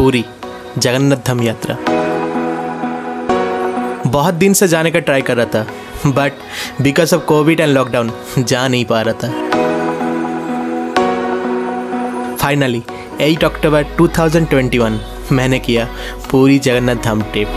पूरी जगन्नाथ धाम यात्रा। बहुत दिन से जाने का ट्राई कर रहा था but because of covid and lockdown जा नहीं पा रहा था। फाइनली 8 अक्टूबर 2021 मैंने किया Puri Jagannath Dham trip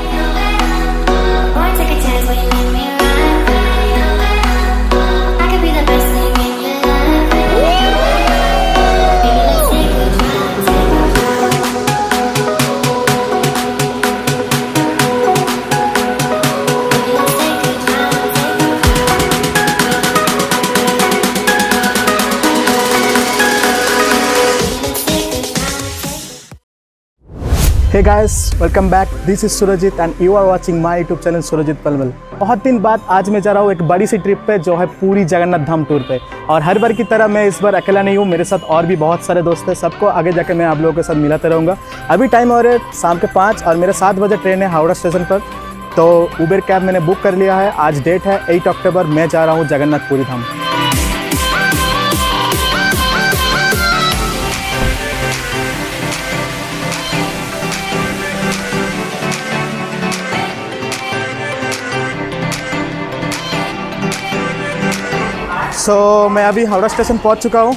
hey guys welcome back this is Surjeet and you are watching my YouTube channel Surjeet Palwal बहुत दिन बाद आज मैं जा रहा हूँ एक बड़ी सी ट्रिप पे जो है पूरी जगन्नाथ धाम टूर पे। और हर बार की तरह मैं इस बार अकेला नहीं हूँ, मेरे साथ और भी बहुत सारे दोस्त हैं। सबको आगे जाके मैं आप लोगों के साथ मिलाते रहूँगा। अभी टाइम हो रहा है शाम के पाँच और मेरे सात बजे ट्रेन है हावड़ा स्टेशन पर। तो उबेर कैब मैंने बुक कर लिया है। आज डेट है एट अक्टूबर मैं जा रहा हूँ जगन्नाथ पुरी धाम। सो so, मैं अभी हावड़ा स्टेशन पहुँच चुका हूँ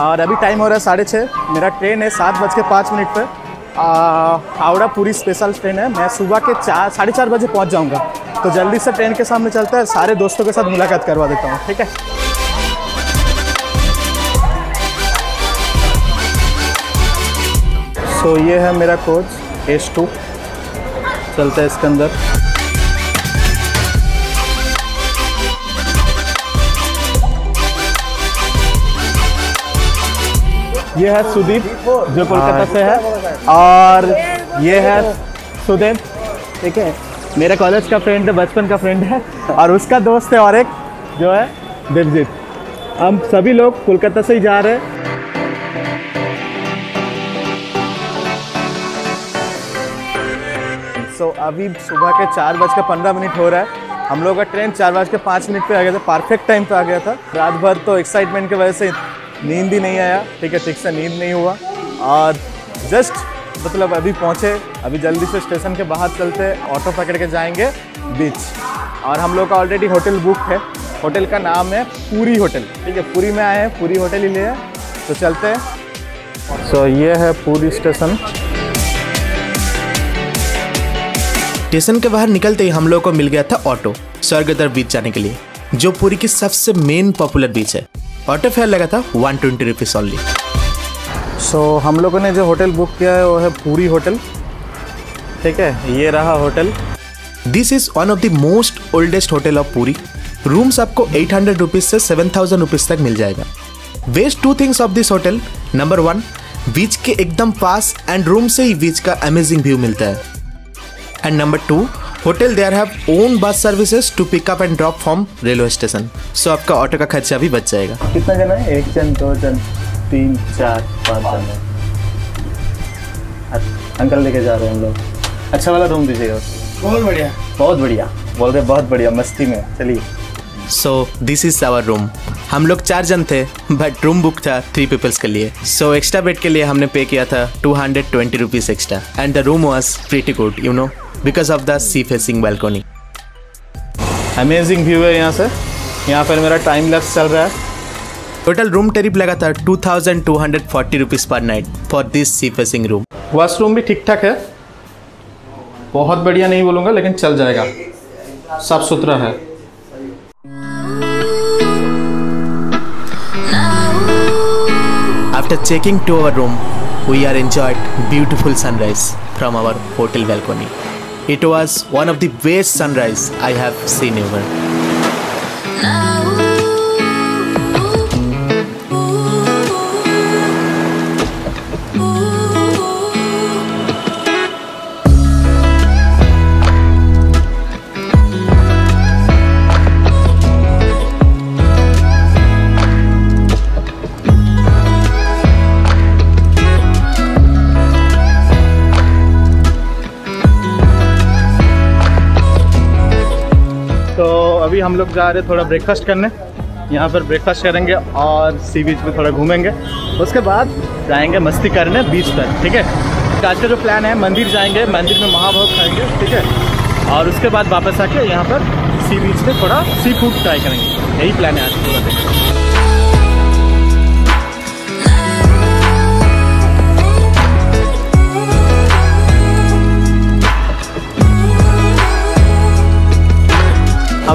और अभी टाइम हो रहा है साढ़े छः मेरा ट्रेन है सात बज के पाँच मिनट पर हावड़ा पूरी स्पेशल ट्रेन है। मैं सुबह के चार साढ़े चार बजे पहुँच जाऊँगा। तो जल्दी से ट्रेन के सामने चलता है। सारे दोस्तों के साथ मुलाकात करवा देता हूँ ठीक है? सो so, ये है मेरा कोच एस टू चलता है इसके अंदर। ये है सुदीप, जो कोलकाता से है। और ये है सुदेव ठीक है? मेरा कॉलेज का फ्रेंड है, बचपन का फ्रेंड है। और उसका दोस्त है और एक, जो है देवजीत हम सभी लोग कोलकाता से ही जा रहे हैं। सो अभी सुबह के चार बज के पंद्रह मिनट हो रहा है। हम लोग का ट्रेन चार बज के पाँच मिनट पे आ गया था। परफेक्ट टाइम पे आ गया था। रात भर तो एक्साइटमेंट की वजह से नींद ही नहीं आया। ठीक है ठीक से नींद नहीं हुआ। और जस्ट मतलब अभी पहुँचे अभी जल्दी से स्टेशन के बाहर चलते ऑटो पकड़ के जाएँगे बीच और हम लोग का ऑलरेडी होटल बुक है। होटल का नाम है पूरी होटल ठीक है पूरी में आए हैं पूरी होटल ही लिए तो चलते हैं। सो so, ये है पूरी स्टेशन स्टेशन के बाहर निकलते ही हम लोग को मिल गया था ऑटो स्वर्गदर बीच जाने के लिए जो पूरी की सबसे मेन पॉपुलर बीच है। ऑटो फेयर लगा था one twenty rupees only so हम लोगों ने जो होटल बुक किया है वो है पूरी होटल ठीक है? ये रहा hotel this is one of the most oldest hotel of Puri rooms आपको एट हंड्रेड रुपीज़ से सेवन थाउज़ेंड रुपीज़ तक मिल जाएगा. Best two things of this hotel number one beach के एकदम पास एंड रूम से ही बीच का अमेजिंग व्यू मिलता है. And number two hotel there have own bus services to pick up and drop from railway station so आपका auto का खर्चा भी बच जाएगा। कितना जन है? एक जन दो जन तीन चार पाँच जन। है अंकल लेके जा रहे हैं हम लोग। अच्छा वाला रूम दीजिएगा। बहुत बढ़िया। बहुत बढ़िया। बोल रहे बहुत बढ़िया मस्ती में। चलिए। So this is our room हम लोग चार जन थे बट रूम बुक था थ्री पीपल्स के लिए। सो एक्स्ट्रा बेड के लिए हमने पे किया था two hundred twenty rupees extra and the room was pretty good you know because of the sea facing balcony. Amazing view है यहाँ से। यहाँ पर मेरा टाइम लैप्स चल रहा है। टोटल रूम टेरिफ लगा था two thousand two hundred forty rupees per night for this sea facing room washroom भी ठीक ठाक है। बहुत बढ़िया नहीं बोलूँगा लेकिन चल जाएगा। साफ़ सुथरा है। After checking to our room, we are enjoyed beautiful sunrise from our hotel balcony. It was one of the best sunrise I have seen ever. हम लोग जा रहे हैं थोड़ा ब्रेकफास्ट करने। यहाँ पर ब्रेकफास्ट करेंगे और सी बीच में थोड़ा घूमेंगे। उसके बाद जाएँगे मस्ती करने बीच पर, ठीक है? आज का जो प्लान है, मंदिर जाएँगे, मंदिर में महाभोग खाएँगे, ठीक है? और उसके बाद वापस आके यहाँ पर सी बीच में थोड़ा सी फ़ूड ट्राई करेंगे। यही प्लान है आज पूरा दिन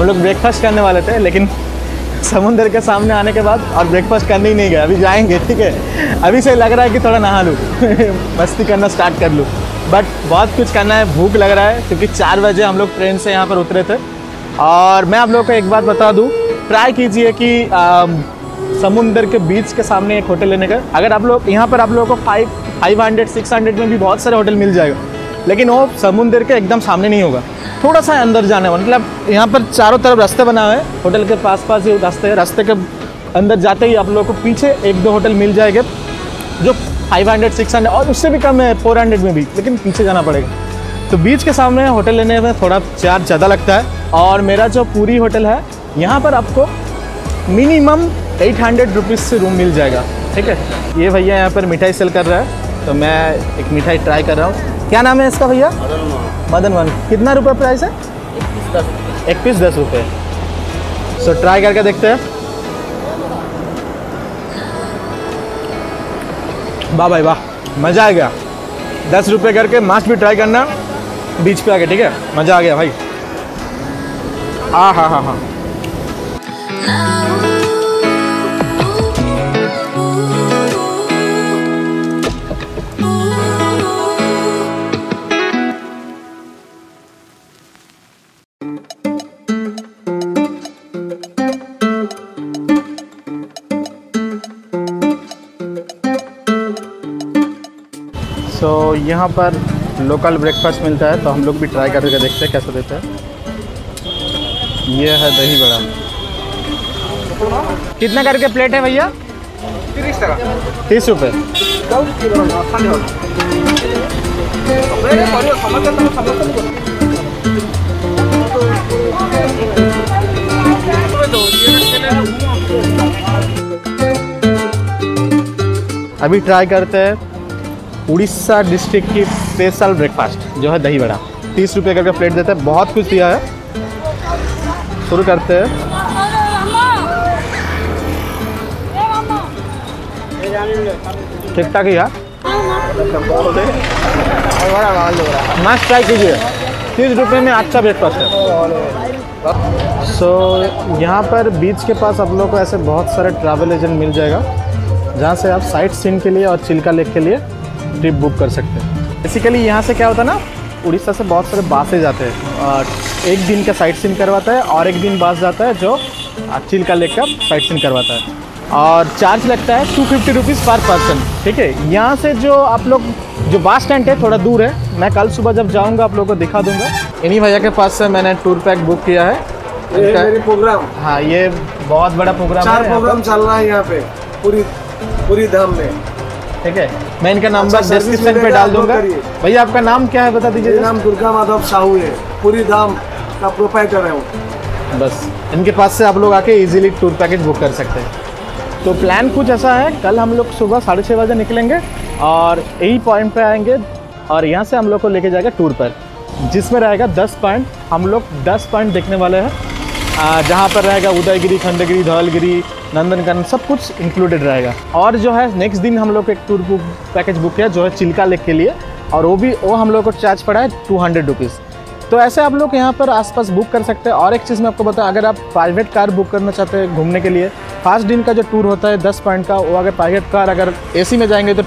हम लोग ब्रेकफास्ट करने वाले थे, लेकिन समुंदर के सामने आने के बाद और ब्रेकफास्ट करने ही नहीं गए। अभी जाएँगे, ठीक है? अभी से लग रहा है कि थोड़ा नहा लूँ, मस्ती करना स्टार्ट कर लूँ। बट बहुत कुछ करना है, भूख लग रहा है, क्योंकि चार बजे हम लोग ट्रेन से यहाँ पर उतरे थे। और मैं आप लोगों को एक बात बता दूँ ट्राई कीजिए कि समुंदर के बीच के सामने एक होटल लेने का। अगर आप लोग, यहाँ पर आप लोगों को five five hundred six hundred में भी बहुत सारे होटल मिल जाएगा, लेकिन वो समुंदर के एकदम सामने नहीं होगा। थोड़ा सा अंदर जाना है मतलब यहाँ पर चारों तरफ़ रास्ते बना हुए हैं। होटल के पास पास ही रास्ते हैं। रास्ते के अंदर जाते ही आप लोगों को पीछे एक दो होटल मिल जाएँगे, जो 500 600 और उससे भी कम है 400 में भी, लेकिन पीछे जाना पड़ेगा। तो बीच के सामने होटल लेने में थोड़ा चार्ज ज़्यादा लगता है। और मेरा जो पूरी होटल है, यहाँ पर आपको मिनिमम एट हंड्रेड रुपीज़ से रूम मिल जाएगा। ठीक है? ये भैया यहाँ पर मिठाई सेल कर रहा है। तो मैं एक मिठाई ट्राई कर रहा हूँ। क्या नाम है इसका भैया? मदन वन कितना रुपये प्राइस है? एक पीस दस रुपये सो ट्राई करके देखते हैं। वाह भाई वाह मज़ा आ गया। दस रुपये करके मास्क भी ट्राई करना। बीच पे आके ठीक है? मज़ा आ गया भाई। आ हाँ हाँ हाँ। यहाँ पर लोकल ब्रेकफास्ट मिलता है तो हम लोग भी ट्राई करके देखते हैं कैसा देता है। ये है दही बड़ा। कितना करके प्लेट है भैया? तीस रुपये अभी ट्राई करते हैं। उड़ीसा डिस्ट्रिक्ट की स्पेशल ब्रेकफास्ट जो है दही बड़ा तीस रुपये करके प्लेट देते हैं बहुत कुछ दिया है। शुरू करते हैं। ठीक ठाक ही है। मस्त ट्राई कीजिए। तीस रुपये में अच्छा ब्रेकफास्ट है। सो so, यहाँ पर बीच के पास आप लोग को ऐसे बहुत सारे ट्रैवल एजेंट मिल जाएगा जहाँ से आप साइट सीन के लिए और चिल्का लेक के लिए ट्रिप बुक कर सकते हैं। बेसिकली यहाँ से क्या होता है ना उड़ीसा से बहुत सारे बासें जाते हैं। एक दिन का साइट सीन करवाता है और एक दिन बास जाता है जो चिल्का लेक का साइट सीन करवाता है। और चार्ज लगता है two fifty rupees per person ठीक है यहाँ से जो आप लोग जो बस स्टैंड है थोड़ा दूर है। मैं कल सुबह जब जाऊँगा आप लोगों को दिखा दूँगा। इन्हीं भैया के पास से मैंने टूर पैक बुक किया है। ये प्रोग्राम हाँ ये बहुत बड़ा प्रोग्राम चार है। प्रोग्राम चल रहा है यहाँ पे पूरी पूरी धाम में। ठीक है? मैं इनका नंबर अच्छा, डिस्क्रिप्शन पे डाल दूँगा। भैया आपका नाम क्या है बता दीजिए नाम दुर्गा माधव साहू है। पूरी धाम का प्रोपाइटर है हूँ बस। इनके पास से आप लोग आके इजीली टूर पैकेज बुक कर सकते हैं। तो प्लान कुछ ऐसा है कल हम लोग सुबह साढ़े छः बजे निकलेंगे और यही पॉइंट पे आएँगे और यहाँ से हम लोग को लेके जाएगा टूर पर जिसमें रहेगा दस पॉइंट हम लोग दस पॉइंट देखने वाले हैं। जहाँ पर रहेगा उदयगिरी खंडगिरी धौलगिरी नंदनकानन सब कुछ इंक्लूडेड रहेगा। और जो है नेक्स्ट दिन हम लोग एक टूर बुक पैकेज बुक किया, जो है चिल्का लेक के लिए। और वो भी, वो हम लोग को चार्ज पड़ा है टू हंड्रेड रुपीज़ तो ऐसे आप लोग यहाँ पर आसपास बुक कर सकते हैं। और एक चीज़ मैं आपको बताऊँ, अगर आप प्राइवेट कार बुक करना चाहते हैं घूमने के लिए फास्ट दिन का जो टूर होता है, दस पॉइंट का, वो अगर प्राइवेट कार अगर एसी में जाएँगे तो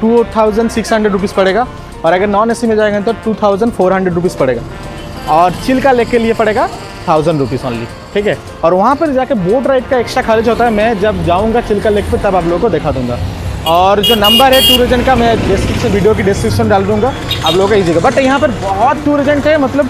two thousand six hundred rupees पड़ेगा। और अगर नॉन एसी में जाएँगे तो two thousand four hundred rupees पड़ेगा। और चिल्का लेक के लिए पड़ेगा थाउज़ेंड रुपीज़ ओनली ठीक है? और वहाँ पर जाके बोट राइड का एक्स्ट्रा खर्च होता है। मैं जब जाऊँगा चिल्का लेक पर तब आप लोगों को दिखा दूँगा। और जो नंबर है टूर एजेंट का, मैं डिस्क्रिप्शन वीडियो की डिस्क्रिप्शन डाल दूँगा। आप लोगों का ईजिएगा बट यहाँ पर बहुत टूर एजेंट है मतलब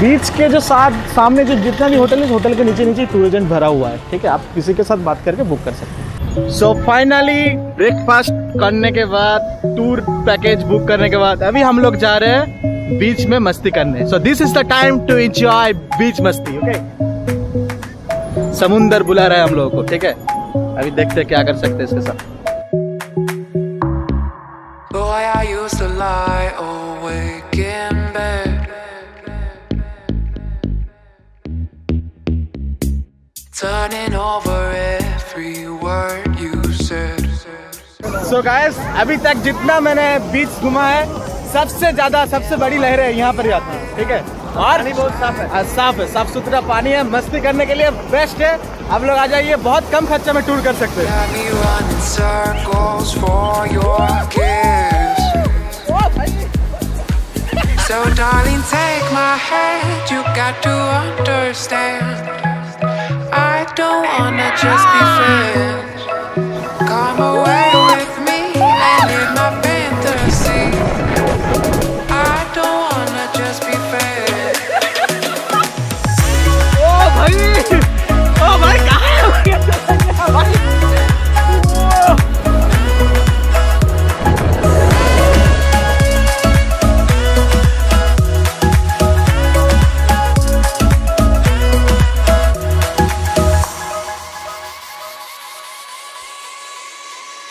बीच के जो साथ, सामने जो जितना भी होटल है होटल के नीचे नीचे टूर एजेंट भरा हुआ है, ठीक है? आप किसी के साथ बात करके बुक कर सकते हैं। सो फाइनली ब्रेकफास्ट करने के बाद टूर पैकेज बुक करने के बाद अभी हम लोग जा रहे हैं बीच में मस्ती करने। So this is the time to enjoy beach मस्ती ओके समुंदर बुला रहा है हम लोगों को ठीक है? अभी देखते हैं क्या कर सकते हैं इसके साथ। Boy, I used to lie awake in bed. Turning over every so guys अभी तक जितना मैंने बीच घुमा है सबसे ज़्यादा सबसे बड़ी लहरें यहाँ पर ही आती हैं ठीक है और बहुत साफ़ है साफ़ है साफ़ सुथरा पानी है मस्ती करने के लिए बेस्ट है आप लोग आ जाइए बहुत कम खर्चे में टूर कर सकते हैं Got me running circles for your kiss. So, darling, take my hand. You got to understand. I don't wanna just be friends. Come away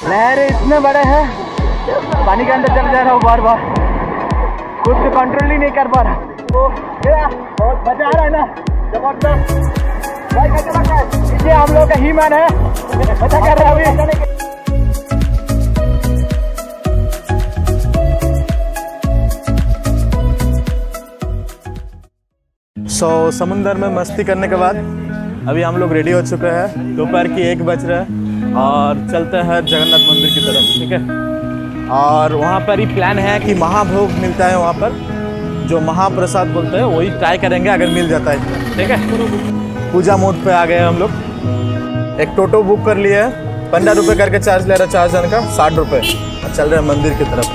लहरें इतने बड़े हैं पानी के अंदर चल जा रहा हूँ बार बार। खुद से कंट्रोल ही नहीं कर पा रहा। रहा है ना ज़बरदस्त। हम लोग का ही मैन है। कर रहे अभी। सो so, समुंदर में मस्ती करने के बाद अभी हम लोग रेडी हो चुके हैं। दोपहर की एक बज रहा है। और चलते हैं जगन्नाथ मंदिर की तरफ़, ठीक है? और वहाँ पर ही प्लान है कि महाभोग मिलता है वहाँ पर। जो महाप्रसाद बोलते हैं, वही ट्राई करेंगे अगर मिल जाता है। ठीक है? पूजा मोड पे आ गए हम लोग। एक टोटो बुक कर लिए है। पंद्रह रुपये करके चार्ज ले रहा है, चार जन का, साठ रुपये चल रहे हैं मंदिर की तरफ़।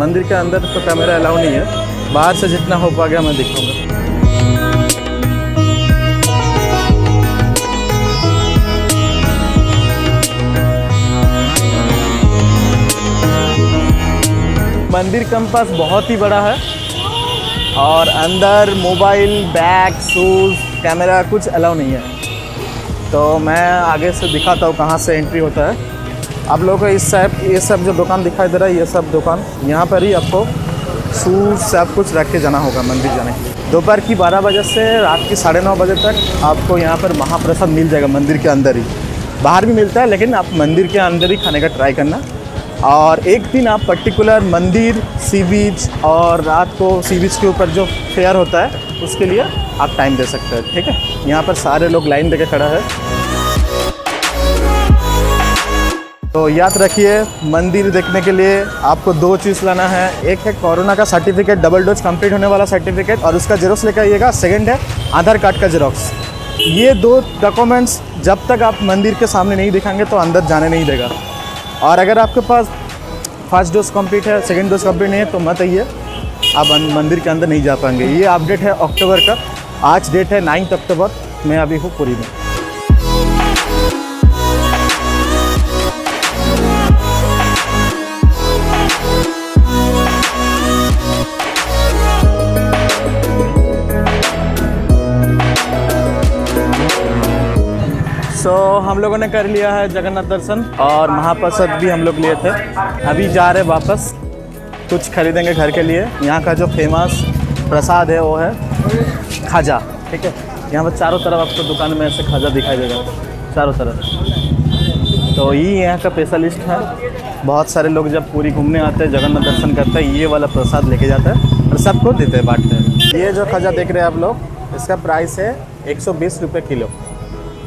मंदिर के अंदर तो कैमरा अलाउ नहीं है। बाहर से जितना हो पा गया मैं दिखाऊँगा। मंदिर कैंपस बहुत ही बड़ा है और अंदर मोबाइल बैग शूज़ कैमरा कुछ अलाउ नहीं है। तो मैं आगे से दिखाता हूँ कहाँ से एंट्री होता है। आप लोगों को इस साइड ये सब जो दुकान दिखाई दे रहा है, ये सब दुकान, यहाँ पर ही आपको सूट, सब कुछ रख के जाना होगा मंदिर जाने के लिए। दोपहर की बारह बजे से रात की साढ़े नौ बजे तक आपको यहाँ पर महाप्रसाद मिल जाएगा मंदिर के अंदर ही। बाहर भी मिलता है, लेकिन आप मंदिर के अंदर ही खाने का ट्राई करना। और एक दिन आप पर्टिकुलर मंदिर सी बीच और रात को सी बीच के ऊपर जो फेयर होता है, उसके लिए आप टाइम दे सकते हैं, ठीक है? यहाँ पर सारे लोग लाइन देके खड़ा है। तो याद रखिए, मंदिर देखने के लिए आपको दो चीज़ लाना है। एक है कोरोना का सर्टिफिकेट डबल डोज कंप्लीट होने वाला सर्टिफिकेट और उसका जेरोक्स लेकर आइएगा। सेकंड है आधार कार्ड का जेरोक्स ये दो डॉक्यूमेंट्स जब तक आप मंदिर के सामने नहीं दिखाएँगे तो अंदर जाने नहीं देगा। और अगर आपके पास फ़र्स्ट डोज कंप्लीट है सेकेंड डोज कंप्लीट नहीं है तो मत आइए। आप अं- मंदिर के अंदर नहीं जा पाएँगे। ये अपडेट है अक्टूबर का। आज डेट है नाइन्थ अक्टूबर मैं अभी हूँ पुरी में। सो so, हम लोगों ने कर लिया है जगन्नाथ दर्शन और महाप्रसाद भी हम लोग लिए थे। अभी जा रहे वापस कुछ खरीदेंगे घर के लिए। यहाँ का जो फ़ेमस प्रसाद है वो है खाजा ठीक है? यहाँ पर चारों तरफ़ आपको दुकान में ऐसे खाजा दिखाई देगा चारों तरफ़। तो ये यहाँ का स्पेशलिस्ट है। बहुत सारे लोग जब पूरी घूमने आते हैं जगन्नाथ दर्शन करते हैं ये वाला प्रसाद लेके जाते हैं और सबको देते हैं बांटते हैं। ये जो खाजा देख रहे हैं आप लोग इसका प्राइस है एक सौ किलो।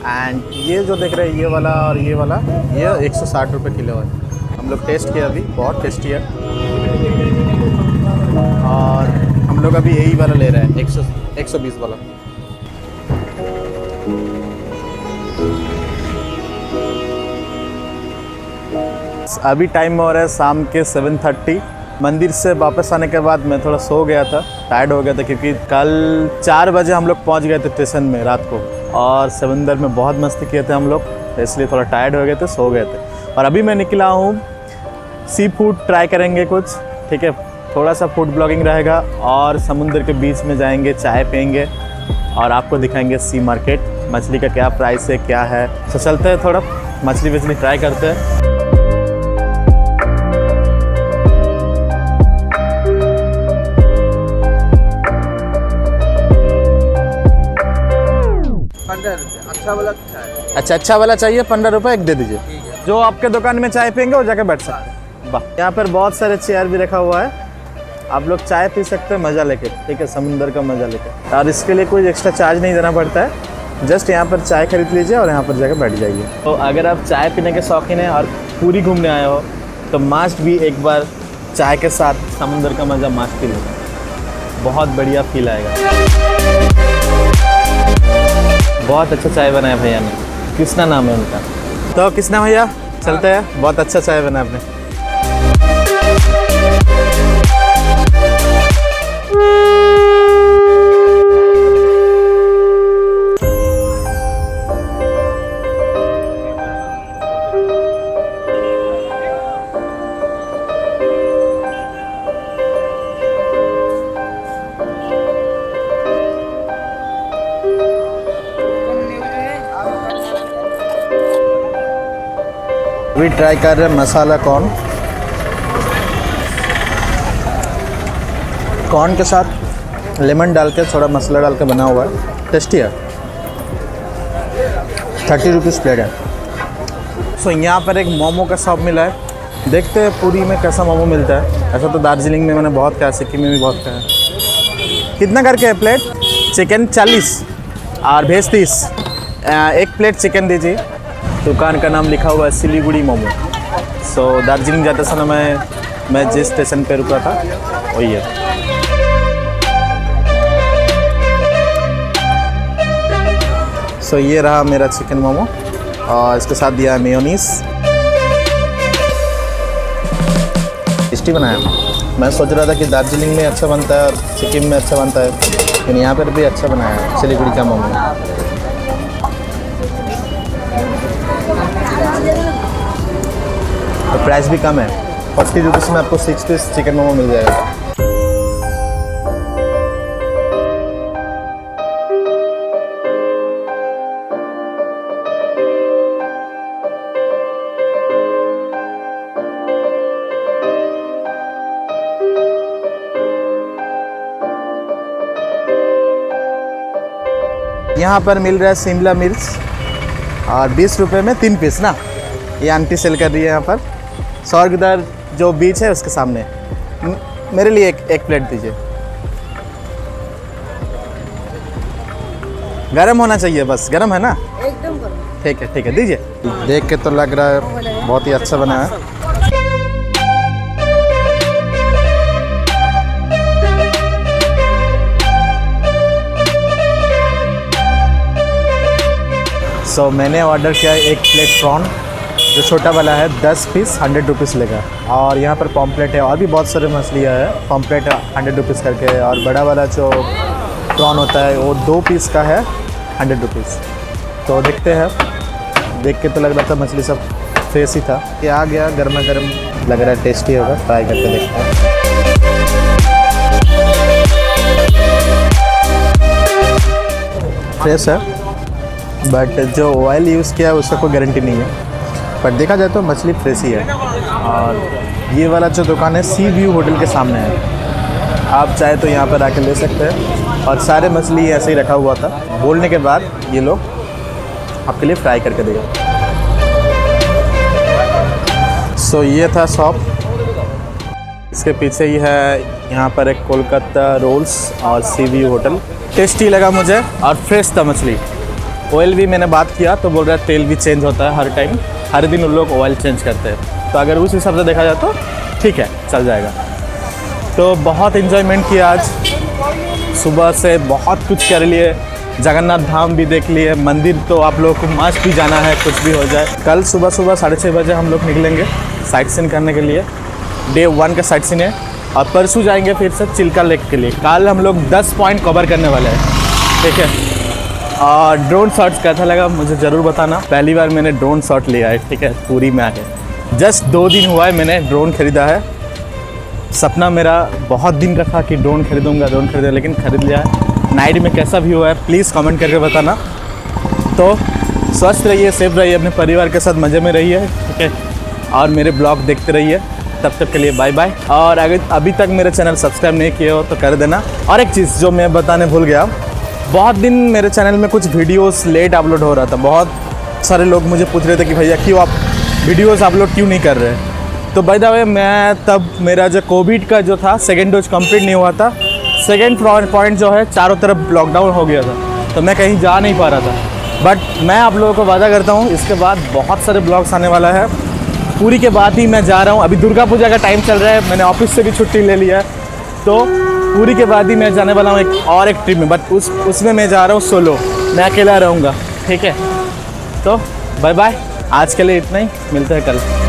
एंड ये जो देख रहे हैं, ये वाला और ये वाला, ये एक सौ साठ रुपये किलो है। हम लोग टेस्ट किया अभी, बहुत टेस्टी है। और हम लोग अभी यही वाला ले रहे हैं, एक सौ एक सौ बीस वाला। अभी टाइम हो रहा है शाम के सेवन थर्टी मंदिर से वापस आने के बाद मैं थोड़ा सो गया था टायर्ड हो गया था, क्योंकि कल चार बजे हम लोग पहुँच गए थे स्टेशन में, रात को। और समंदर में बहुत मस्ती किए थे हम लोग इसलिए थोड़ा टायर्ड हो गए थे, सो गए थे। और अभी मैं निकला हूँ सी फ़ूड ट्राई करेंगे कुछ, ठीक है? थोड़ा सा फ़ूड ब्लॉगिंग रहेगा और समुंदर के बीच में जाएँगे, चाय पियेंगे और आपको दिखाएँगे सी मार्केट मछली का क्या प्राइस है, क्या है। तो चलते हैं थोड़ा मछली वछली ट्राई करते हैं। अच्छा वाला चाय। अच्छा अच्छा वाला चाहिए पंद्रह रुपये एक दे दीजिए। जो आपके दुकान में चाय पियेंगे वो जाके बैठ सकते हैं। वाह। यहाँ पर बहुत सारे चेयर भी रखा हुआ है। आप लोग चाय पी सकते हैं मज़ा लेके। ठीक है समुंदर का मज़ा लेके। और इसके लिए कोई एक्स्ट्रा चार्ज नहीं देना पड़ता है। जस्ट यहाँ पर चाय खरीद लीजिए और यहाँ पर जाकर बैठ जाइए। तो अगर आप चाय पीने के शौकीन हैं और पूरी घूमने आए हो तो मास्ट भी एक बार चाय के साथ समुंदर का मज़ा मास्ट पी लीजिए बहुत बढ़िया फील आएगा। बहुत अच्छा चाय बनाया भैया ने। कृष्णा नाम है उनका। तो कृष्णा भैया, चलते हैं। बहुत अच्छा चाय बनाया आपने। अभी ट्राई कर रहे हैं मसाला कॉर्न। कॉर्न के साथ लेमन डाल के थोड़ा मसाला डाल के बना हुआ है। टेस्टी है। थर्टी रुपीज़ प्लेट है। सो so, यहाँ पर एक मोमो का शॉप मिला है। देखते हैं पूरी में कैसा मोमो मिलता है। ऐसा तो दार्जिलिंग में मैंने बहुत खाया सिक्किम में भी बहुत खाया। कितना करके है प्लेट? चिकन चालीस और भेज तीस। एक प्लेट चिकन दीजिए। दुकान का नाम लिखा हुआ है सिलीगुड़ी मोमो। सो so, दार्जिलिंग जाते समय मैं मैं जिस स्टेशन पे रुका था वही है। सो so, ये रहा मेरा चिकन मोमो और इसके साथ दिया है मेयोनीस टेस्टी बनाया। मैं सोच रहा था कि दार्जिलिंग में अच्छा बनता है और सिक्किम में अच्छा बनता है लेकिन यहाँ पर भी अच्छा बनाया है सिलीगुड़ी का मोमो। तो प्राइस भी कम है। फोर्टी रुपीज़ में आपको सिक्स पीस चिकन मोमो मिल जाएगा। यहाँ पर मिल रहा है शिमला मिर्च। और बीस रुपए में तीन पीस ना। ये आंटी सेल कर रही है यहाँ पर। स्वर्गदर जो बीच है उसके सामने। मेरे लिए एक एक प्लेट दीजिए। गरम होना चाहिए बस गरम है ना? एकदम ठीक है ठीक है दीजिए। देख के तो लग रहा है बहुत ही अच्छा बना है। सो so, मैंने ऑर्डर किया एक प्लेट प्रॉन जो छोटा वाला है, दस पीस हंड्रेड रुपीज़ लेगा। और यहाँ पर पॉम्पलेट है, और भी बहुत सारे मछलियाँ है। पॉम्पलेट हंड्रेड रुपीज़ करके और बड़ा वाला जो प्रॉन होता है, वो दो पीस का है हंड्रेड रुपीज़ तो देखते हैं। देख के तो लग रहा था मछली सब फ्रेश ही था। ये आ गया गर्मा गर्म लग रहा है टेस्टी होगा। ट्राई करके देखते हैं। फ्रेश है बट जो ऑयल यूज़ किया है, उसका कोई गारंटी नहीं है। पर देखा जाए तो मछली फ्रेश ही। है और ये वाला जो दुकान है सी व्यू होटल के सामने है। आप चाहे तो यहाँ पर आके ले सकते हैं। और सारे मछली ऐसे ही रखा हुआ था। बोलने के बाद ये लोग आपके लिए फ्राई करके देगा। सो so, ये था शॉप इसके पीछे ही है यहाँ पर एक कोलकाता रोल्स और सी व्यू होटल टेस्टी लगा मुझे और फ्रेश था मछली। ऑयल भी मैंने बात किया तो बोल रहा है तेल भी चेंज होता है हर टाइम हर दिन उन लोग ऑयल चेंज करते हैं। तो अगर उस हिसाब से देखा जाए तो ठीक है, चल जाएगा। तो बहुत इन्जॉयमेंट किया आज। सुबह से बहुत कुछ कर लिए। जगन्नाथ धाम भी देख लिए। मंदिर तो आप लोगों को मस्त भी जाना है, कुछ भी हो जाए। कल सुबह सुबह साढ़े छः बजे हम लोग निकलेंगे साइट सीन करने के लिए। डे वन का साइट सीन है। और परसों जाएँगे फिर से चिल्का लेक के लिए। कल हम लोग 10 पॉइंट कवर करने वाले हैं। ठीक है? ड्रोन शॉट्स कैसा लगा मुझे ज़रूर बताना। पहली बार मैंने ड्रोन शॉट लिया है, ठीक है? पूरी में आके जस्ट दो दिन हुआ है मैंने ड्रोन खरीदा है। सपना मेरा बहुत दिन का था कि ड्रोन खरीदूँगा ड्रोन खरीदूँगा, लेकिन खरीद लिया है। नाइट में कैसा भी हुआ है प्लीज़ कमेंट करके बताना। तो स्वस्थ रहिए सेफ़ रहिए, अपने परिवार के साथ मज़े में रहिए, ठीक है? और मेरे ब्लॉग देखते रहिए। तब तक के लिए बाय बाय और अगर अभी तक मेरे चैनल सब्सक्राइब नहीं किए हो तो कर देना। और एक चीज़ जो मैं बताने भूल गया बहुत दिन मेरे चैनल में कुछ वीडियोस लेट अपलोड हो रहा था। बहुत सारे लोग मुझे पूछ रहे थे कि भैया, क्यों आप वीडियोस अपलोड क्यों नहीं कर रहे? तो बाय द वे मैं तब मेरा जो कोविड का जो था सेकेंड डोज कंप्लीट नहीं हुआ था। सेकेंड पॉइंट जो है, चारों तरफ़ लॉकडाउन हो गया था। तो मैं कहीं जा नहीं पा रहा था। बट मैं आप लोगों को वादा करता हूँ, इसके बाद बहुत सारे ब्लॉग्स आने वाला है। पूरी के बाद ही मैं जा रहा हूँ। अभी दुर्गा पूजा का टाइम चल रहा है, मैंने ऑफ़िस से भी छुट्टी ले लिया है। तो पूरी के बाद ही मैं जाने वाला हूँ एक और एक ट्रिप में बट उस, उसमें मैं जा रहा हूँ सोलो मैं अकेला रहूँगा, ठीक है? तो बाय बाय आज के लिए इतना ही. मिलते हैं कल.